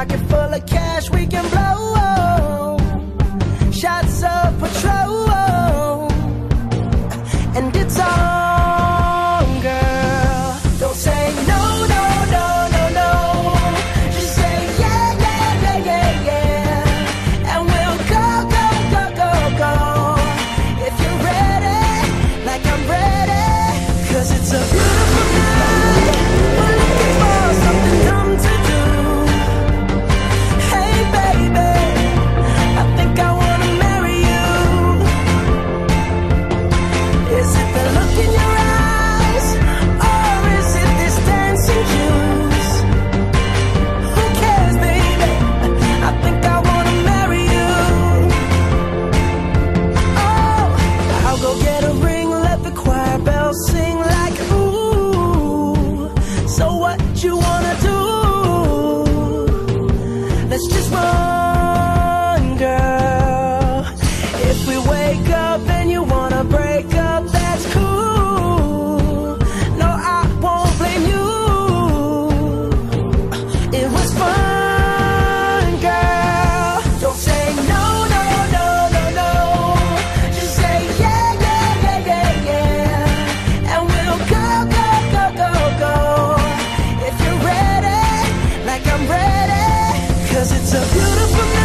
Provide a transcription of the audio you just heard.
I can fuck Cause it's a beautiful night